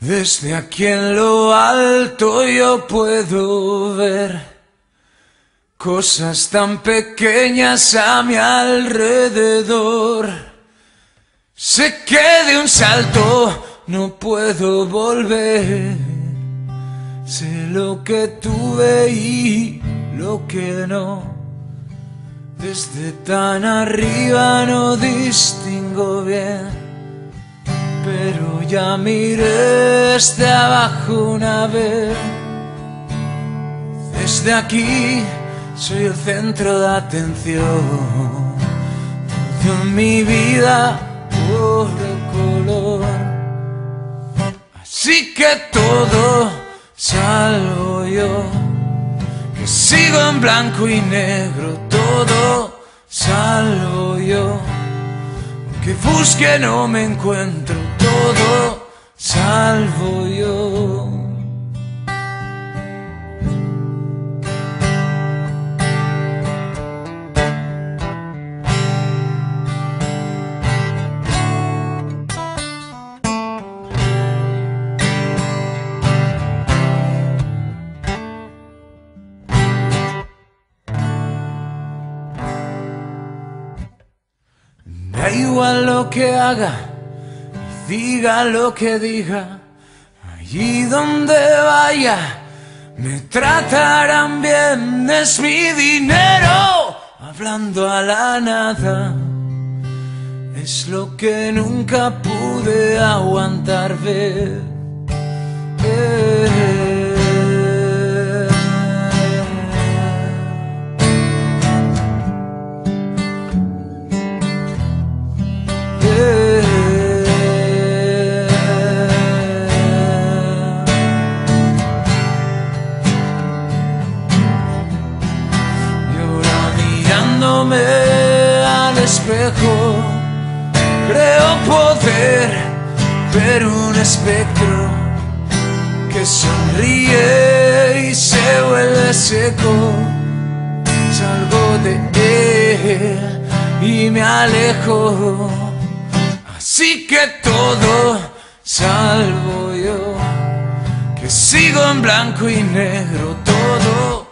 Desde aquí en lo alto yo puedo ver cosas tan pequeñas a mi alrededor. Sé que de un salto no puedo volver. Sé lo que tuve y lo que no. Desde tan arriba no distingo bien pero ya miré desde abajo una vez. Desde aquí soy el centro de atención. Toda mi vida corre color. Así que todo salvo yo. Que sigo en blanco y negro. Todo salvo yo. Que busque no me encuentro todo salvo yo. Da igual lo que haga diga lo que diga, allí donde vaya, me tratarán bien, es mi dinero, hablando a la nada, es lo que nunca pude aguantar ver. Al espejo, creo poder ver un espectro que sonríe y se vuelve seco. Salgo de él y me alejo, así que todo salvo yo, que sigo en blanco y negro, todo